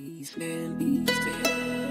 Be still, be still.